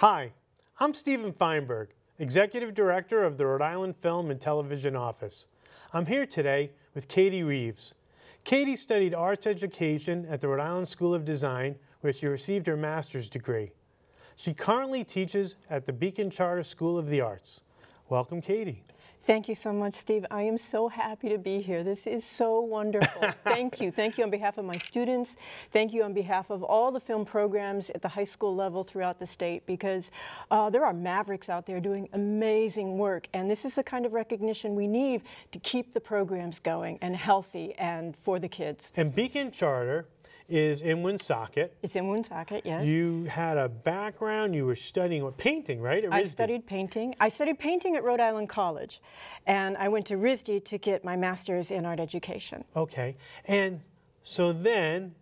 Hi, I'm Steven Feinberg, Executive Director of the Rhode Island Film and Television Office. I'm here today with Katie Reaves. Katie studied arts education at the Rhode Island School of Design, where she received her master's degree. She currently teaches at the Beacon Charter School of the Arts. Welcome, Katie. Thank you so much, Steve. I am so happy to be here. This is so wonderful. Thank you. Thank you on behalf of my students. Thank you on behalf of all the film programs at the high school level throughout the state because uh, there are mavericks out there doing amazing work. And this is the kind of recognition we need to keep the programs going and healthy and for the kids. And Beacon Charter is in Woonsocket. It's in Woonsocket, yes. You had a background, you were studying what, painting, right? I studied painting. I studied painting at Rhode Island College, and I went to RISD to get my master's in art education. Okay, and so then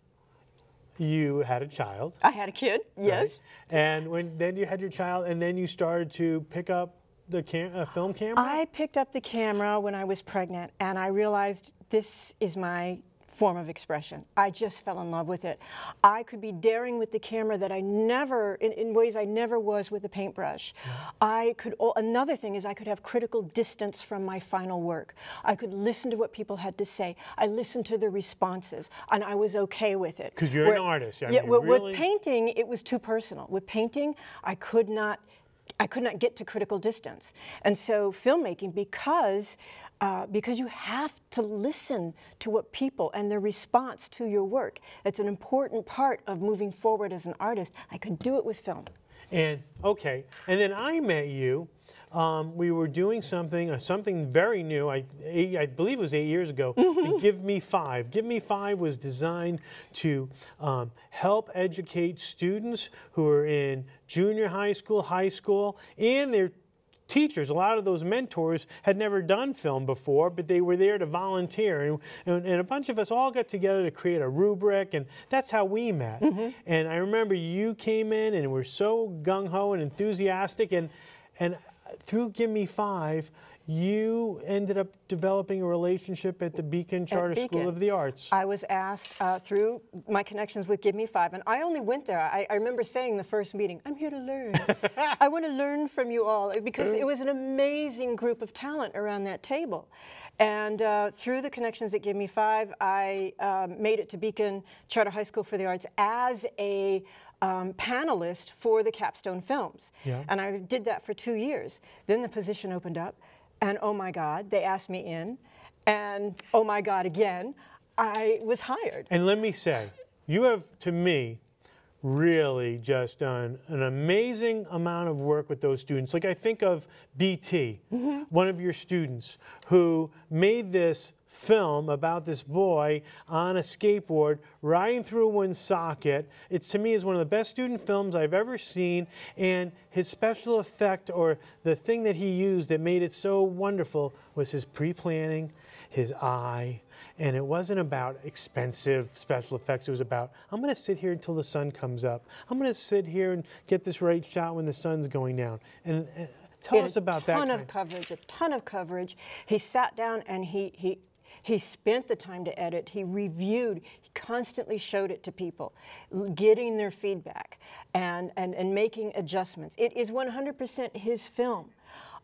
you had a child. I had a kid, yes. Right? And when then you had your child, and then you started to pick up the cam uh, film camera? I picked up the camera when I was pregnant, and I realized this is my form of expression. I just fell in love with it. I could be daring with the camera that I never, in, in ways I never was with a paintbrush. I could, another thing is I could have critical distance from my final work. I could listen to what people had to say. I listened to the responses, and I was okay with it. Because you're Where, an artist. I yeah, mean, really? with painting, it was too personal. With painting, I could not I could not get to critical distance. And so filmmaking, because uh, because you have to listen to what people and their response to your work. It's an important part of moving forward as an artist. I could do it with film. And okay, and then I met you. Um, we were doing something, uh, something very new. I, eight, I believe it was eight years ago. Mm -hmm. Give Me Five. Give Me Five was designed to um, help educate students who are in junior high school, high school, and they're teachers, a lot of those mentors had never done film before, but they were there to volunteer. And, and, and a bunch of us all got together to create a rubric, and that's how we met. Mm -hmm. And I remember you came in and were so gung ho and enthusiastic, and, and through Give Me Five, you ended up developing a relationship at the Beacon Charter Beacon. School of the Arts. I was asked uh, through my connections with Give Me Five, and I only went there. I, I remember saying the first meeting, I'm here to learn. I want to learn from you all because it was an amazing group of talent around that table. And uh, through the connections at Give Me Five, I um, made it to Beacon Charter High School for the Arts as a um, panelist for the capstone films. Yeah. And I did that for two years. Then the position opened up and oh my God, they asked me in, and oh my God again, I was hired. And let me say, you have, to me, really just done an amazing amount of work with those students. Like I think of BT, mm -hmm. one of your students, who made this film about this boy on a skateboard riding through Woonsocket. It to me is one of the best student films I've ever seen and his special effect or the thing that he used that made it so wonderful was his pre-planning, his eye, and it wasn't about expensive special effects. It was about, I'm going to sit here until the sun comes up. I'm going to sit here and get this right shot when the sun's going down. And, and Tell us about that. A ton of coverage, a ton of coverage. He sat down and he, he he spent the time to edit. He reviewed. He constantly showed it to people, getting their feedback and, and, and making adjustments. It is 100% his film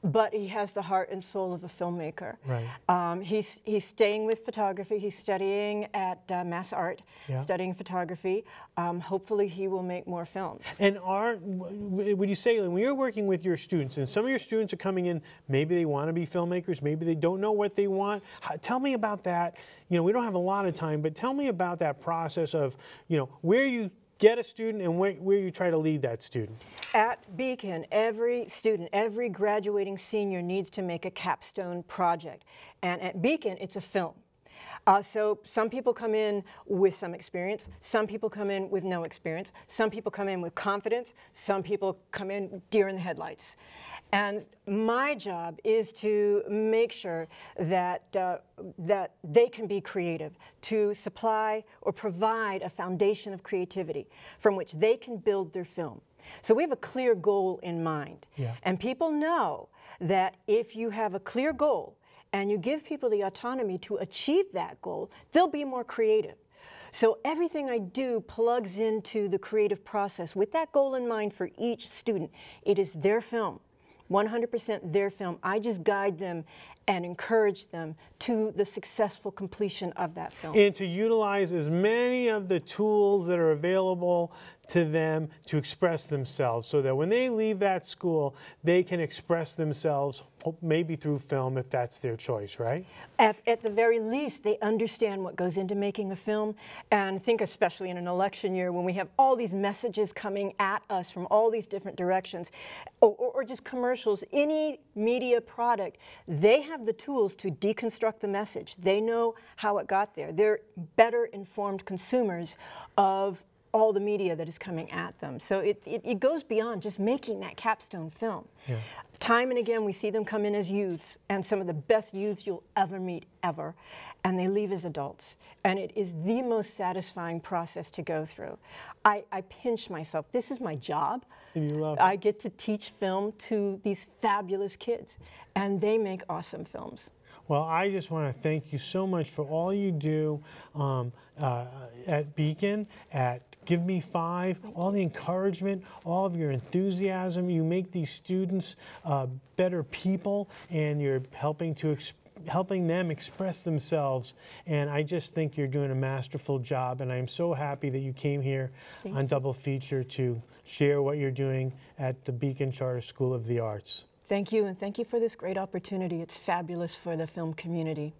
but he has the heart and soul of a filmmaker. Right. Um, he's, he's staying with photography. He's studying at uh, Mass Art, yeah. studying photography. Um, hopefully he will make more films. And are, would you say, when you're working with your students, and some of your students are coming in, maybe they want to be filmmakers, maybe they don't know what they want. Tell me about that. You know, we don't have a lot of time, but tell me about that process of, you know, where you get a student and where, where you try to lead that student? At Beacon, every student, every graduating senior needs to make a capstone project. And at Beacon, it's a film. Uh, so some people come in with some experience, some people come in with no experience, some people come in with confidence, some people come in deer in the headlights. And my job is to make sure that, uh, that they can be creative, to supply or provide a foundation of creativity from which they can build their film. So we have a clear goal in mind. Yeah. And people know that if you have a clear goal and you give people the autonomy to achieve that goal, they'll be more creative. So everything I do plugs into the creative process with that goal in mind for each student. It is their film. 100% their film. I just guide them and encourage them to the successful completion of that film. And to utilize as many of the tools that are available to them to express themselves so that when they leave that school, they can express themselves maybe through film if that's their choice, right? At, at, the very least, they understand what goes into making a film. And think especially in an election year when we have all these messages coming at us from all these different directions, or, or, or just commercials, any media product, they have the tools to deconstruct the message. They know how it got there. They're better informed consumers of all the media that is coming at them. So it, it, it goes beyond just making that capstone film. Yeah. Time and again, we see them come in as youths, and some of the best youths you'll ever meet, ever, and they leave as adults. And it is the most satisfying process to go through. I, I pinch myself. This is my job. And you love I get to teach film to these fabulous kids, and they make awesome films. Well, I just want to thank you so much for all you do um, uh, at Beacon, at Give Me Five, all the encouragement, all of your enthusiasm. You make these students uh, better people, and you're helping to helping them express themselves. And I just think you're doing a masterful job. And I'm so happy that you came here Thank on. Double Feature to share what you're doing at the Beacon Charter School of the Arts. Thank you, and thank you for this great opportunity. It's fabulous for the film community.